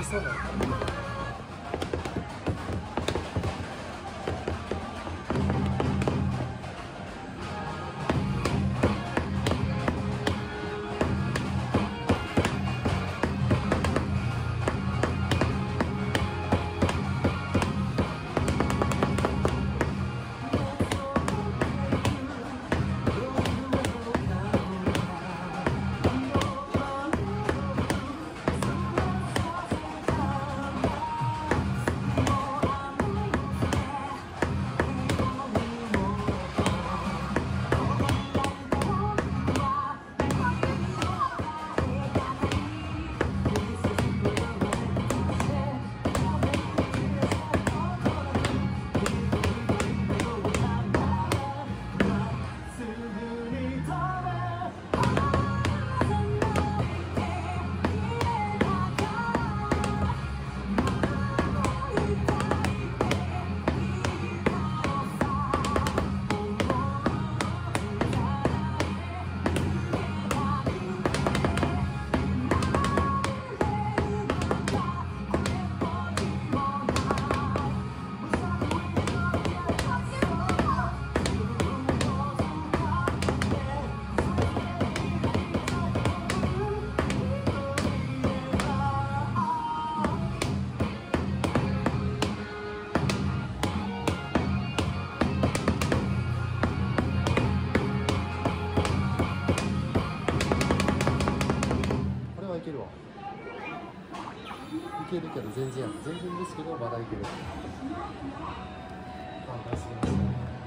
Kursana. いけるわ。いけるけど全然や全然ですけどまだいける。簡単すぎます簡単すぎて全然